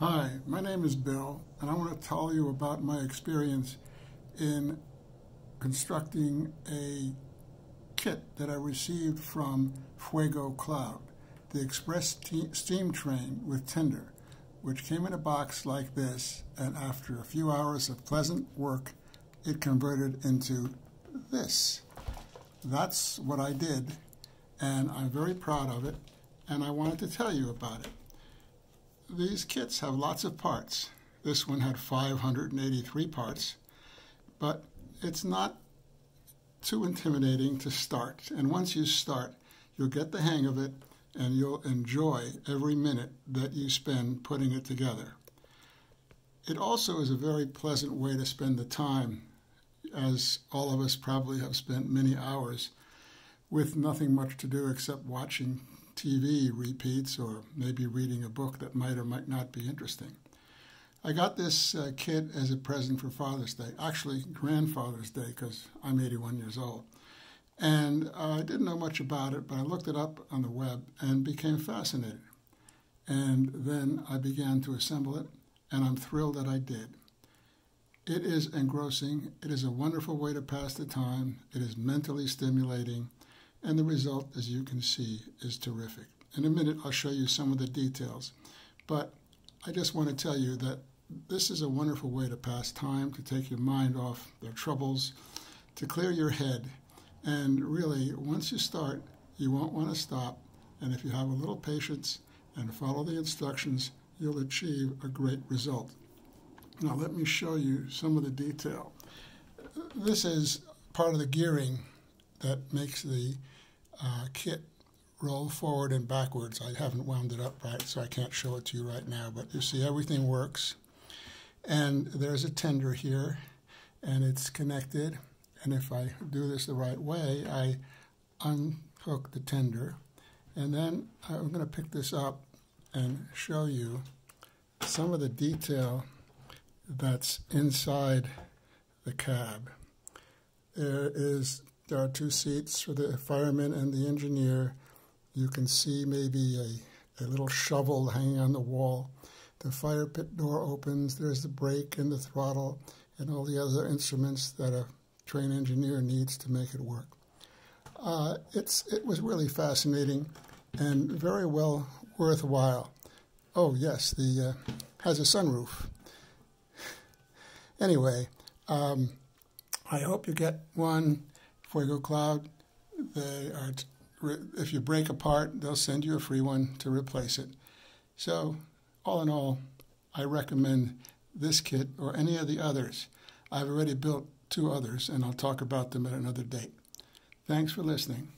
Hi, my name is Bill, and I want to tell you about my experience in constructing a kit that I received from Fuego Cloud, the express steam train with tender, which came in a box like this, and after a few hours of pleasant work, it converted into this. That's what I did, and I'm very proud of it, and I wanted to tell you about it. These kits have lots of parts. This one had 583 parts, but it's not too intimidating to start. And once you start, you'll get the hang of it and you'll enjoy every minute that you spend putting it together. It also is a very pleasant way to spend the time, as all of us probably have spent many hours with nothing much to do except watching TV repeats or maybe reading a book that might or might not be interesting. I got this uh, kit as a present for Father's Day, actually Grandfather's Day, because I'm 81 years old. And uh, I didn't know much about it, but I looked it up on the web and became fascinated. And then I began to assemble it, and I'm thrilled that I did. It is engrossing. It is a wonderful way to pass the time. It is mentally stimulating. And the result, as you can see, is terrific. In a minute, I'll show you some of the details. But I just want to tell you that this is a wonderful way to pass time, to take your mind off their troubles, to clear your head. And really, once you start, you won't want to stop. And if you have a little patience and follow the instructions, you'll achieve a great result. Now, let me show you some of the detail. This is part of the gearing that makes the uh, kit roll forward and backwards. I haven't wound it up right, so I can't show it to you right now, but you see everything works. And there's a tender here, and it's connected. And if I do this the right way, I unhook the tender, and then I'm going to pick this up and show you some of the detail that's inside the cab. There is there are two seats for the fireman and the engineer. You can see maybe a, a little shovel hanging on the wall. The fire pit door opens. There's the brake and the throttle and all the other instruments that a train engineer needs to make it work. Uh, it's, it was really fascinating and very well worthwhile. Oh, yes, the uh, has a sunroof. anyway, um, I hope you get one. Fuego Cloud, they are, if you break a part, they'll send you a free one to replace it. So, all in all, I recommend this kit or any of the others. I've already built two others, and I'll talk about them at another date. Thanks for listening.